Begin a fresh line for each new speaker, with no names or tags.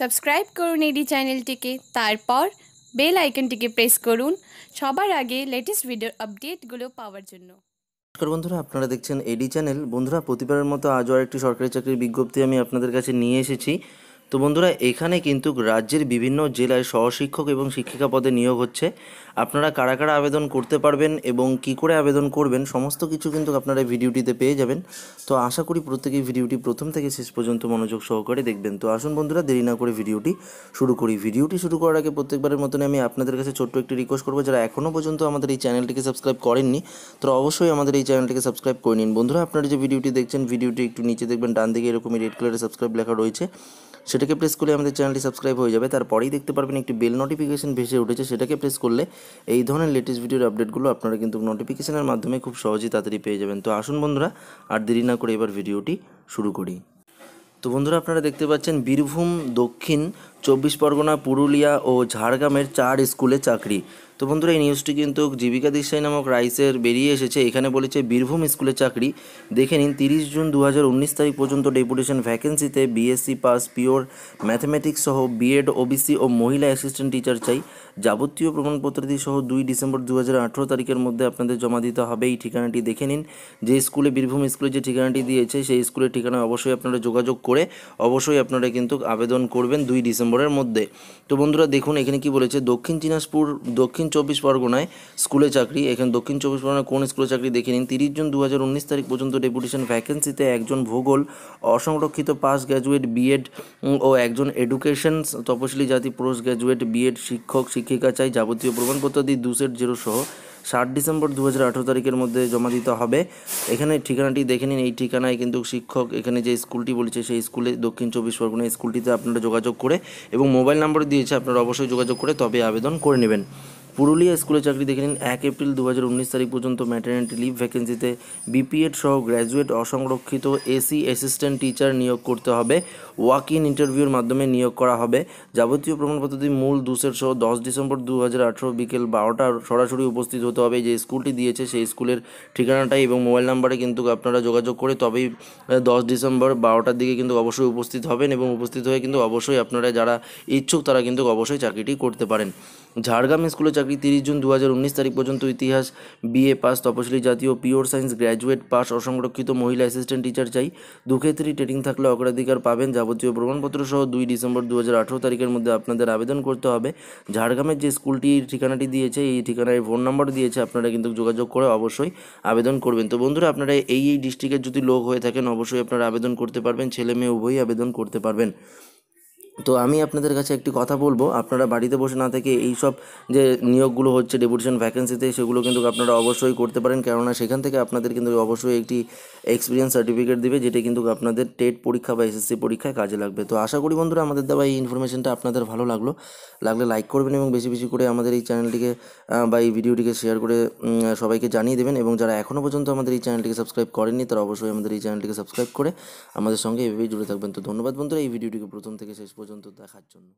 Subscribe করুন এডি চ্যানেলটিকে, তারপর বেল আইকনটিকে প্রেস করুন সবার আগে লেটেস্ট ভিডিও আপডেটগুলো পাওয়ার জন্য।
নমস্কার বন্ধুরা, আপনারা দেখছেন এডি চ্যানেল বন্ধুরা, প্রতিবারের মতো আজও আরেকটি সরকারি চাকরির বিজ্ঞপ্তি আমি আপনাদের কাছে নিয়ে এসেছি। তো বন্ধুরা, এখানে কিন্তু রাজ্যের বিভিন্ন জেলায় সহশিক্ষক এবং শিক্ষিকা পদে নিয়োগ হচ্ছে। আপনারা কারা কারা আবেদন করতে পারবেন এবং কি করে আবেদন করবেন, সমস্ত কিছু কিন্তু আপনারা ভিডিওটিতে পেয়ে যাবেন। তো আশা করি প্রত্যেকেই ভিডিওটি প্রথম থেকে শেষ পর্যন্ত মনোযোগ সহকারে দেখবেন। তো আসুন বন্ধুরা, দেরি না করে ভিডিওটি শুরু করি। ভিডিওটি শুরু করার আগে প্রত্যেকবারের মতন আমি আপনাদের কাছে ছোট্ট একটি রিকোয়েস্ট করব, যারা এখনও পর্যন্ত আমাদের এই চ্যানেলটিকে সাবস্ক্রাইব করেননি, তো অবশ্যই আমাদের এই চ্যানেলটিকে সাবস্ক্রাইব করে নিন। বন্ধুরা, আপনারা যে ভিডিওটি দেখছেন, ভিডিওটি একটু নিচে দেখবেন, ডান দিকে এরকমই রেড কালারের সাবস্ক্রাইব লেখা রয়েছে সেটাকে প্রেস করলে আমাদের চ্যানেলটি সাবস্ক্রাইব হয়ে যাবে। তারপরেই দেখতে পারবেন একটি বেল নোটিফিকেশন ভেসে উঠেছে, সেটাকে প্রেস করলে এই ধরনের লেটেস্ট ভিডিওর আপডেটগুলো আপনারা কিন্তু নোটিফিকেশনের মাধ্যমে খুব সহজেই তাড়াতাড়ি পেয়ে যাবেন। তো আসুন বন্ধুরা, আর দেরি না করে এবার ভিডিওটি শুরু করি। তো বন্ধুরা, আপনারা দেখতে পাচ্ছেন বীরভূম, দক্ষিণ, চব্বিশ পরগনা, পুরুলিয়া ও ঝাড়গ্রামের চার স্কুলে চাকরি। তো বন্ধুরা, এই নিউজটি কিন্তু জীবিকা দিশাই নামক রাইসের বেরিয়ে এসেছে। এখানে বলেছে, বীরভূম স্কুলে চাকরি। দেখে নিন, তিরিশ জুন দু হাজার উনিশ তারিখ পর্যন্ত ডেপুটেশন ভ্যাকেন্সিতে বিএসসি পাস পিওর ম্যাথমেটিক্স সহ বিএড ওবিসি ও মহিলা অ্যাসিস্ট্যান্ট টিচার চাই। যাবতীয় প্রমাণপত্রটি সহ দুই ডিসেম্বর দু হাজার আঠেরো তারিখের মধ্যে আপনাদের জমা দিতে হবে। এই ঠিকানাটি দেখে নিন, যে স্কুলে বীরভূম স্কুলে যে ঠিকানাটি দিয়েছে, সেই স্কুলের ঠিকানায় অবশ্যই আপনারা যোগাযোগ করে অবশ্যই আপনারা কিন্তু আবেদন করবেন দুই ডিসেম্বরের মধ্যে। তো বন্ধুরা, দেখুন, এখানে কি বলেছে, দক্ষিণ দিনাজপুর, দক্ষিণ চব্বিশ পরগনায় স্কুলে চাকরি। এখানে দক্ষিণ চব্বিশ পরগনায় কোন স্কুলে চাকরি দেখে নিন? তিরিশ জুন দু হাজার উনিশ তারিখ পর্যন্ত ডেপুটেশন ভ্যাকেন্সিতে একজন ভূগোল, অসংরক্ষিত পাস গ্র্যাজুয়েট বিএড ও একজন এডুকেশন তপশিলি জাতি পোস্ট গ্র্যাজুয়েট বিএড শিক্ষক, শিক্ষিকা চাই যাবতীয় প্রমাণপত্র দিয়ে দু সেট জিরো সহ ষাট ডিসেম্বর দু হাজার আঠেরো তারিখের মধ্যে জমা দিতে হবে। এখানে ঠিকানাটি দেখে নিন। এই ঠিকানায় কিন্তু শিক্ষক এখানে যে স্কুলটি বলেছে, সেই স্কুলে দক্ষিণ চব্বিশ পরগনা স্কুলটিতে আপনারা যোগাযোগ করে এবং মোবাইল নাম্বার দিয়েছে, আপনারা অবশ্যই যোগাযোগ করে তবে আবেদন করে নেবেন। পুরুলিয়া স্কুলে চাকরি দেখে নিন। এক এপ্রিল দু হাজার উনিশ তারিখ পর্যন্ত ম্যাটারনিটি লিভ ভ্যাকেন্সিতে বিপিএড সহ গ্র্যাজুয়েট অসংরক্ষিত এসি অ্যাসিস্ট্যান্ট টিচার নিয়োগ করতে হবে। ওয়াক ইন ইন্টারভিউর মাধ্যমে নিয়োগ করা হবে। যাবতীয় প্রমাণপত্রটি মূল দুসের সহ দশ ডিসেম্বর দু হাজার আঠেরো বিকেল বারোটার সরাসরি উপস্থিত হতে হবে। যে স্কুলটি দিয়েছে সেই স্কুলের ঠিকানাটাই এবং মোবাইল নাম্বারে কিন্তু আপনারা যোগাযোগ করে তবেই দশ ডিসেম্বর বারোটার দিকে কিন্তু অবশ্যই উপস্থিত হবেন এবং উপস্থিত হয়ে কিন্তু অবশ্যই আপনারা যারা ইচ্ছুক তারা কিন্তু অবশ্যই চাকরিটি করতে পারেন। ঝাড়গ্রাম স্কুলে চাকরি তিরিশ জুন দু হাজার উনিশ তারিখ পর্যন্ত ইতিহাস, বিএ পাস, তপশিলি জাতীয় পিওর সায়েন্স গ্র্যাজুয়েট পাস অসংরক্ষিত মহিলা অ্যাসিস্ট্যান্ট টিচার চাই। দুক্ষেত্রেই ট্রেনিং থাকলে অগ্রাধিকার পাবেন যাবতীয় প্রমাণপত্র সহ দুই ডিসেম্বর দু হাজার আঠেরো তারিখের মধ্যে আপনাদের আবেদন করতে হবে। ঝাড়গ্রামের যে স্কুলটির ঠিকানাটি দিয়েছে, এই ঠিকানায় ফোন নাম্বার দিয়েছে, আপনারা কিন্তু যোগাযোগ করে অবশ্যই আবেদন করবেন। তো বন্ধুরা, আপনারা এই এই ডিস্ট্রিক্টের যদি লোক হয়ে থাকেন, অবশ্যই আপনারা আবেদন করতে পারবেন ছেলে মেয়ে উভয়ই আবেদন করতে পারবেন। তো আমি আপনাদের কাছে একটি কথা বলব, আপনারা বাড়িতে বসে না থেকে এই সব যে নিয়োগগুলো হচ্ছে ডেপুটেশন ভ্যাকেন্সিতে সেগুলো কিন্তু আপনারা অবশ্যই করতে পারেন। কেননা সেখান থেকে আপনাদের কিন্তু অবশ্যই একটি এক্সপিরিয়েন্স সার্টিফিকেট দিবে, যেটা কিন্তু আপনাদের টেট পরীক্ষা বা এসএসসি পরীক্ষায় কাজে লাগবে। তো আশা করি বন্ধুরা, আমাদের দেওয়া এই ইনফরমেশনটা আপনাদের ভালো লাগল। লাগলে লাইক করবেন এবং বেশি বেশি করে আমাদের এই চ্যানেলটিকে বা এই ভিডিওটিকে শেয়ার করে সবাইকে জানিয়ে দেবেন এবং যারা এখনও পর্যন্ত আমাদের এই চ্যানেলটিকে সাবস্ক্রাইব করেননি, তারা অবশ্যই আমাদের এই চ্যানেলটিকে সাবস্ক্রাইব করে আমাদের সঙ্গে এভাবেই জুড়ে থাকবেন। তো ধন্যবাদ বন্ধুরা, এই ভিডিওটিকে প্রথম থেকে শেষ পর্যন্ত দেখার জন্য।